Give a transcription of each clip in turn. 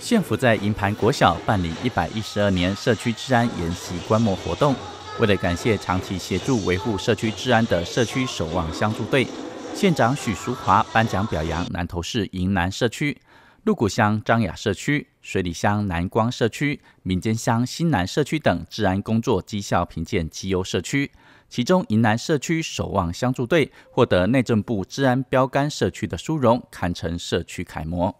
县府在营盘国小办理一百一十二年社区治安研习观摩活动，为了感谢长期协助维护社区治安的社区守望相助队，县长许淑华颁奖表扬南投市营南社区、鹿谷乡张雅社区、水里乡南光社区、民间乡新南社区等治安工作绩效评鉴绩优社区。其中，营南社区守望相助队获得内政部治安标杆社区的殊荣，堪称社区楷模。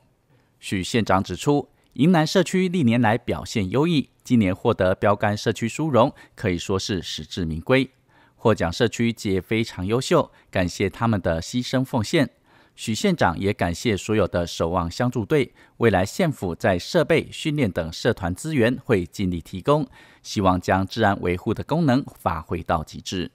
许县长指出，营南社区历年来表现优异，今年获得标杆社区殊荣，可以说是实至名归。获奖社区皆非常优秀，感谢他们的牺牲奉献。许县长也感谢所有的守望相助队，未来县府在设备、训练等社团资源会尽力提供，希望将治安维护的功能发挥到极致。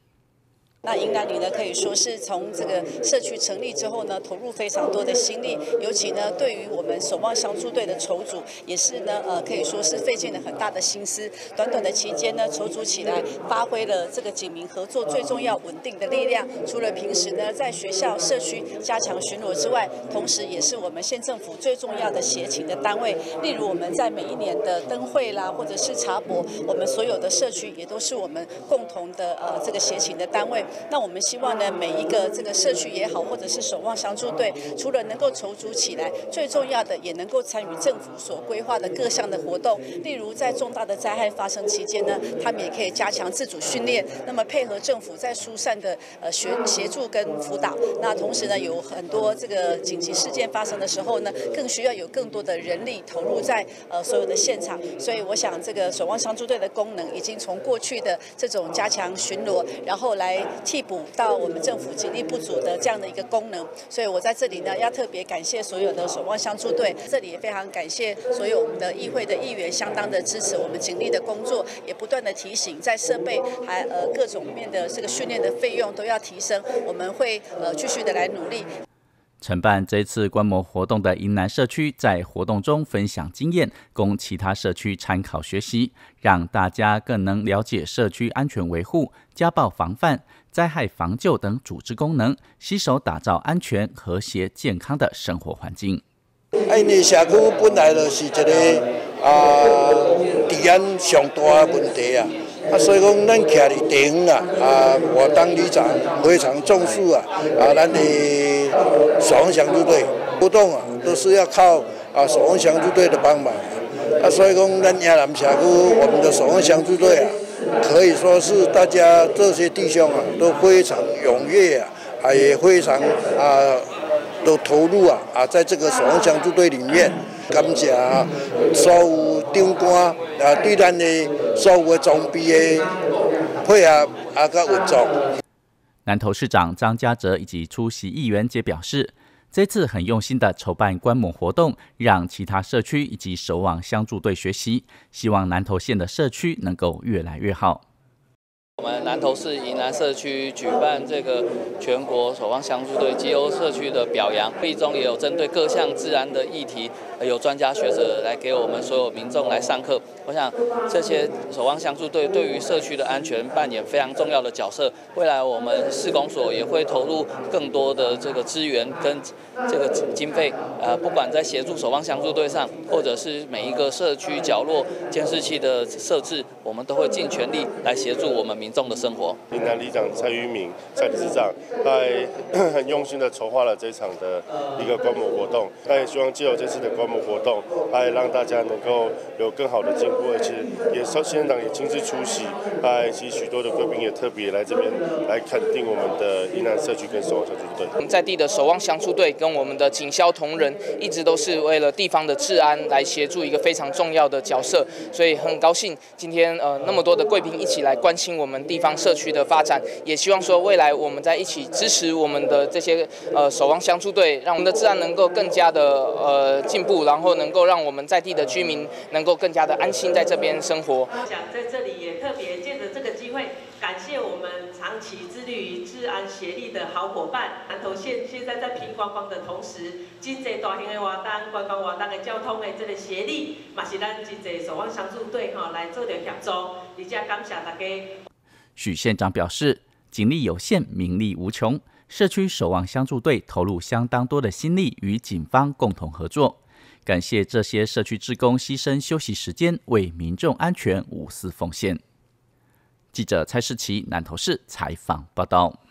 那迎南里呢，可以说是从这个社区成立之后呢，投入非常多的心力，尤其呢，对于我们守望相助队的筹组，也是呢，呃，可以说是费尽了很大的心思。短短的期间呢，筹组起来，发挥了这个警民合作最重要稳定的力量。除了平时呢，在学校、社区加强巡逻之外，同时也是我们县政府最重要的协勤的单位。例如我们在每一年的灯会啦，或者是茶博，我们所有的社区也都是我们共同的呃这个协勤的单位。那我们希望呢，每一个这个社区也好，或者是守望相助队，除了能够筹组起来，最重要的也能够参与政府所规划的各项的活动。例如在重大的灾害发生期间呢，他们也可以加强自主训练，那么配合政府在疏散的呃学协助跟辅导。那同时呢，有很多这个紧急事件发生的时候呢，更需要有更多的人力投入在呃所有的现场。所以我想，这个守望相助队的功能已经从过去的这种加强巡逻，然后来。替补到我们政府警力不足的这样的一个功能，所以我在这里呢要特别感谢所有的守望相助队，这里也非常感谢所有我们的议会的议员相当的支持我们警力的工作，也不断的提醒在设备还呃各种面的这个训练的费用都要提升，我们会呃继续的来努力。承办这次观摩活动的云南社区，在活动中分享经验，供其他社区参考学习，让大家更能了解社区安全维护、家暴防范、灾害防救等组织功能，携手打造安全、和谐、健康的生活环境。哎，你社区本来就是一个啊，治安上大问题啊。啊，所以讲，咱徛伫顶啊，啊，我当旅长非常重视啊，啊，咱的守望相助队活动啊，都是要靠啊守望相助队的帮忙。啊，所以讲，咱亚南社区我们的守望相助队啊，可以说是大家这些弟兄啊都非常踊跃啊，啊也非常啊都投入啊啊，在这个守望相助队里面。感谢啊所有长官啊，对咱的所有装备的配合啊，甲运作。南投市长张家泽以及出席议员皆表示，这次很用心的筹办观摩活动，让其他社区以及守望相助队学习，希望南投县的社区能够越来越好。我们南投市宜南社区举办这个全国守望相助队基优社区的表扬会议中，也有针对各项治安的议题，有专家学者来给我们所有民众来上课。我想这些守望相助队对于社区的安全扮演非常重要的角色。未来我们市公所也会投入更多的这个资源跟这个经费，呃，不管在协助守望相助队上，或者是每一个社区角落监视器的设置，我们都会尽全力来协助我们。众的生活。云南里长蔡玉明蔡理事长，他很用心的筹划了这场的一个观摩活动。他也希望借由这次的观摩活动，他也让大家能够有更好的进步，而且也受县长也亲自出席，还其实许多的贵宾也特别来这边来肯定我们的云南社区跟守望相助队。在地的守望相助队跟我们的警消同仁，一直都是为了地方的治安来协助一个非常重要的角色，所以很高兴今天呃那么多的贵宾一起来关心我们。地方社区的发展，也希望说未来我们在一起支持我们的这些呃守望相助队，让我们的治安能够更加的呃进步，然后能够让我们在地的居民能够更加的安心在这边生活。想在这里也特别借着这个机会，感谢我们长期致力于治安协力的好伙伴。南投县现在在拼观光的同时，真济大型的活动、观光活动的交通的这个协力，嘛是咱真济守望相助队哈来做着协助，而且感谢大家。许县长表示，警力有限，民力无穷，社区守望相助队投入相当多的心力与警方共同合作，感谢这些社区职工牺牲休息时间，为民众安全无私奉献。记者蔡世奇南投市采访报道。